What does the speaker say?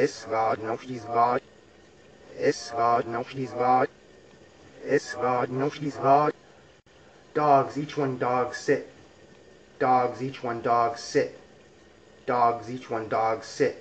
Es warten auf dies Wort. Es warten auf dies Wort. Es warten auf dies Wort. Dogs, each one dog sit. Dogs, each one dog sit. Dogs, each one dog sit.